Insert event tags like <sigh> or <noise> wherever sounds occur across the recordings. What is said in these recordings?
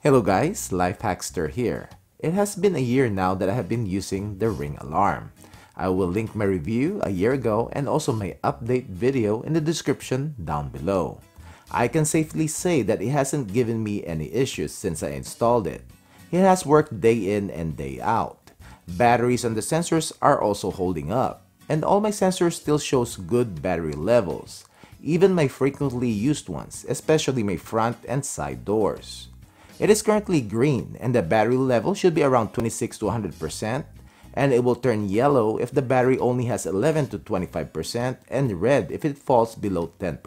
Hello guys, LifeHackster here. It has been a year now that I have been using the Ring Alarm. I will link my review a year ago and also my update video in the description down below. I can safely say that it hasn't given me any issues since I installed it. It has worked day in and day out. Batteries on the sensors are also holding up, and all my sensors still shows good battery levels, even my frequently used ones, especially my front and side doors. It is currently green and the battery level should be around 26 to 100% and it will turn yellow if the battery only has 11 to 25% and red if it falls below 10%.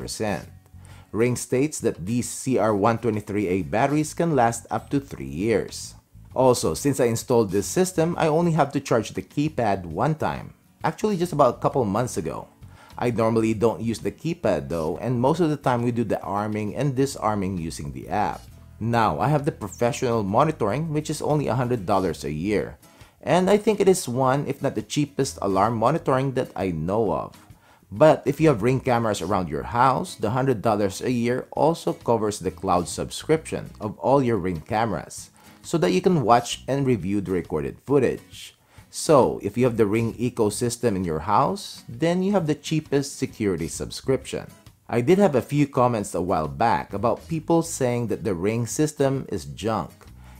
Ring states that these CR123A batteries can last up to 3 years. Also, since I installed this system, I only have to charge the keypad one time, actually just about a couple months ago. I normally don't use the keypad though, and most of the time we do the arming and disarming using the app. Now, I have the professional monitoring, which is only $100 a year. And I think it is one, if not the cheapest alarm monitoring that I know of. But if you have ring cameras around your house, the $100 a year also covers the cloud subscription of all your ring cameras so that you can watch and review the recorded footage. So, if you have the Ring ecosystem in your house, then you have the cheapest security subscription. I did have a few comments a while back about people saying that the Ring system is junk,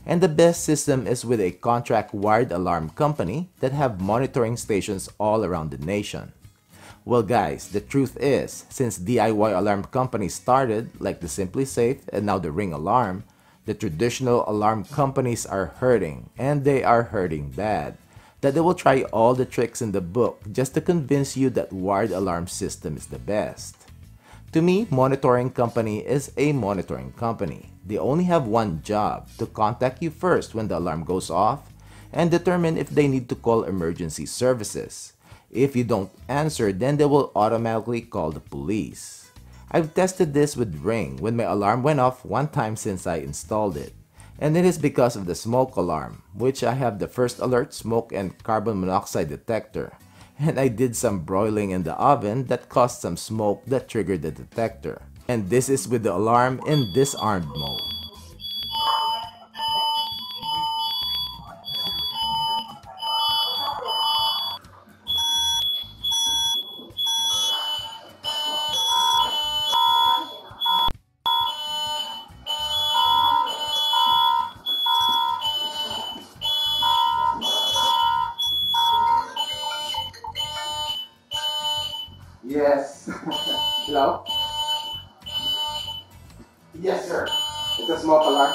and the best system is with a contract wired alarm company that have monitoring stations all around the nation. Well guys, the truth is, since DIY alarm companies started, like the SimpliSafe and now the Ring Alarm, the traditional alarm companies are hurting, and they are hurting bad. That they will try all the tricks in the book just to convince you that wired alarm system is the best. To me, monitoring company is a monitoring company. They only have one job, to contact you first when the alarm goes off and determine if they need to call emergency services. If you don't answer, then they will automatically call the police. I've tested this with Ring when my alarm went off one time since I installed it. And it is because of the smoke alarm, which I have the first alert smoke and carbon monoxide detector and I did some broiling in the oven that caused some smoke that triggered the detector. And this is with the alarm in disarmed mode. Yes, sir. It's a smoke alarm.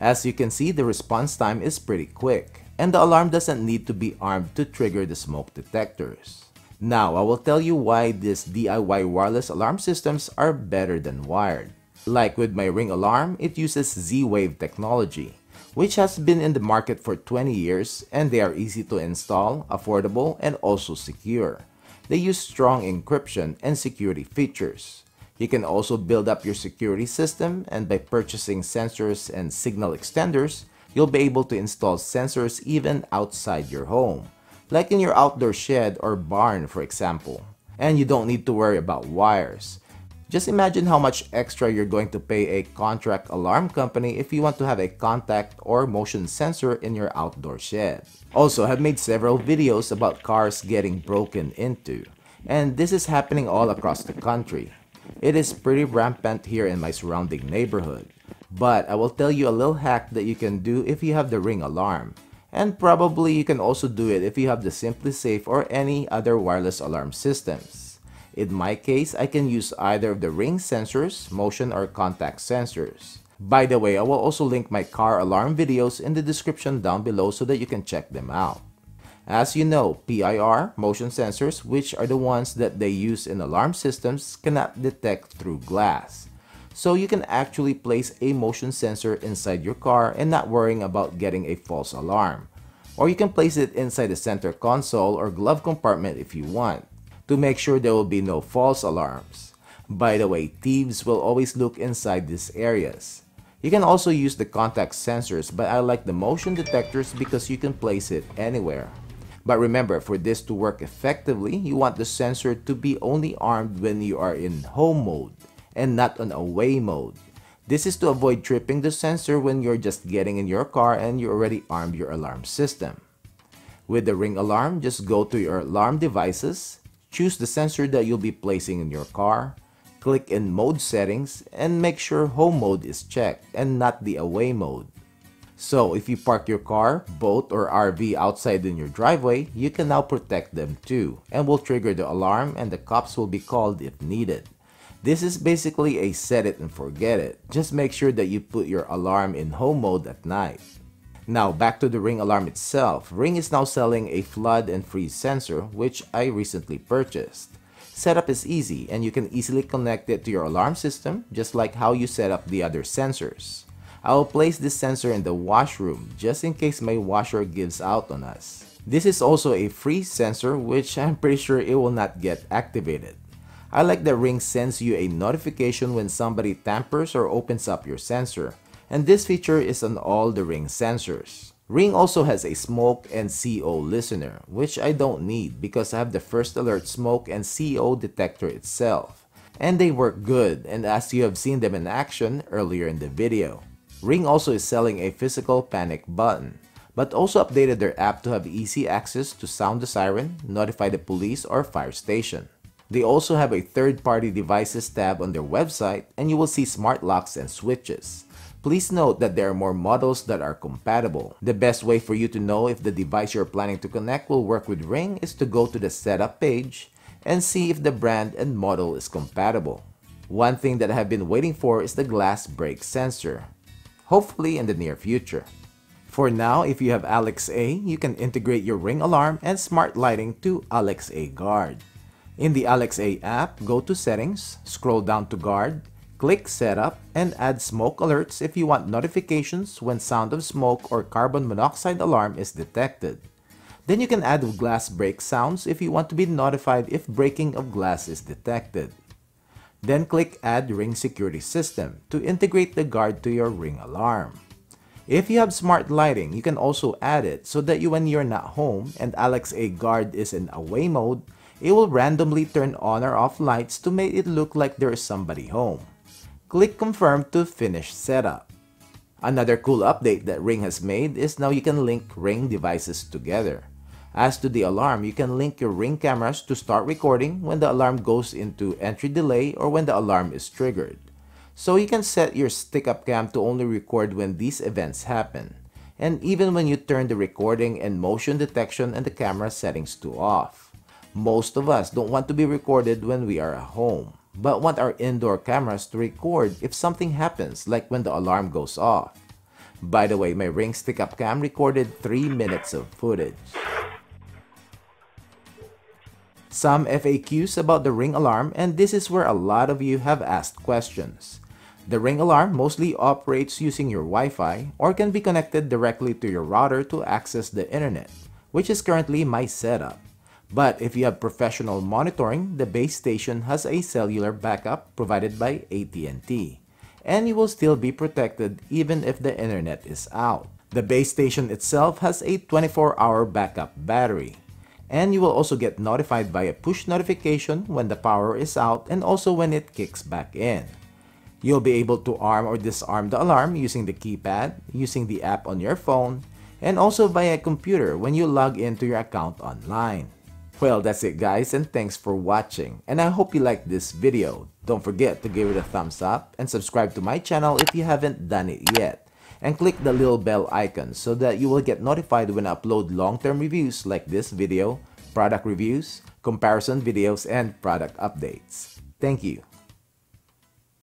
As you can see, the response time is pretty quick, and the alarm doesn't need to be armed to trigger the smoke detectors. Now, I will tell you why these DIY wireless alarm systems are better than wired. Like with my Ring alarm, it uses Z-Wave technology, which has been in the market for 20 years and they are easy to install, affordable, and also secure. They use strong encryption and security features. You can also build up your security system and by purchasing sensors and signal extenders, you'll be able to install sensors even outside your home, like in your outdoor shed or barn for example. And you don't need to worry about wires. Just imagine how much extra you're going to pay a contract alarm company if you want to have a contact or motion sensor in your outdoor shed. Also, I've made several videos about cars getting broken into, and this is happening all across the country. It is pretty rampant here in my surrounding neighborhood, but I will tell you a little hack that you can do if you have the Ring alarm. And probably you can also do it if you have the SimpliSafe or any other wireless alarm systems. In my case, I can use either of the ring sensors, motion or contact sensors. By the way, I will also link my car alarm videos in the description down below so that you can check them out. As you know, PIR, motion sensors, which are the ones that they use in alarm systems, cannot detect through glass. So you can actually place a motion sensor inside your car and not worrying about getting a false alarm. Or you can place it inside the center console or glove compartment if you want to make sure there will be no false alarms. By the way, thieves will always look inside these areas. You can also use the contact sensors, but I like the motion detectors because you can place it anywhere. But remember, for this to work effectively, you want the sensor to be only armed when you are in home mode and not on away mode. This is to avoid tripping the sensor when you're just getting in your car and you already armed your alarm system. With the ring alarm, just go to your alarm devices, choose the sensor that you'll be placing in your car, click in mode settings, and make sure home mode is checked and not the away mode. So if you park your car, boat, or RV outside in your driveway, you can now protect them too, and will trigger the alarm and the cops will be called if needed. This is basically a set it and forget it. Just make sure that you put your alarm in home mode at night. Now back to the Ring alarm itself. Ring is now selling a flood and freeze sensor which I recently purchased. Setup is easy and you can easily connect it to your alarm system just like how you set up the other sensors. I will place this sensor in the washroom just in case my washer gives out on us. This is also a freeze sensor which <laughs> I'm pretty sure it will not get activated. I like that Ring sends you a notification when somebody tampers or opens up your sensor and this feature is on all the Ring sensors. Ring also has a smoke and CO listener, which I don't need because I have the first alert smoke and CO detector itself. And they work good and as you have seen them in action earlier in the video. Ring also is selling a physical panic button, but also updated their app to have easy access to sound the siren, notify the police or fire station. They also have a third-party devices tab on their website and you will see smart locks and switches. Please note that there are more models that are compatible. The best way for you to know if the device you're planning to connect will work with Ring is to go to the setup page and see if the brand and model is compatible. One thing that I have been waiting for is the glass break sensor, hopefully in the near future. For now, if you have Alexa, you can integrate your Ring alarm and smart lighting to Alexa Guard. In the Alexa app, go to Settings, scroll down to Guard, Click Setup and add smoke alerts if you want notifications when sound of smoke or carbon monoxide alarm is detected. Then you can add glass break sounds if you want to be notified if breaking of glass is detected. Then click Add Ring Security System to integrate the guard to your Ring alarm. If you have smart lighting, you can also add it so that you, when you're not home and Alexa guard is in away mode, it will randomly turn on or off lights to make it look like there is somebody home. Click Confirm to finish setup. Another cool update that Ring has made is now you can link Ring devices together. As to the alarm, you can link your Ring cameras to start recording when the alarm goes into entry delay or when the alarm is triggered. So you can set your stick-up cam to only record when these events happen, and even when you turn the recording and motion detection and the camera settings to off. Most of us don't want to be recorded when we are at home but want our indoor cameras to record if something happens like when the alarm goes off. By the way, my Ring stick-up cam recorded 3 minutes of footage. Some FAQs about the Ring alarm and this is where a lot of you have asked questions. The Ring alarm mostly operates using your Wi-Fi or can be connected directly to your router to access the internet, which is currently my setup. But if you have professional monitoring, the base station has a cellular backup provided by AT&T, and you will still be protected even if the internet is out. The base station itself has a 24-hour backup battery, and you will also get notified by a push notification when the power is out and also when it kicks back in. You'll be able to arm or disarm the alarm using the keypad, using the app on your phone, and also via computer when you log into your account online. Well, that's it guys and thanks for watching and I hope you liked this video. Don't forget to give it a thumbs up and subscribe to my channel if you haven't done it yet. And click the little bell icon so that you will get notified when I upload long-term reviews like this video, product reviews, comparison videos, and product updates. Thank you.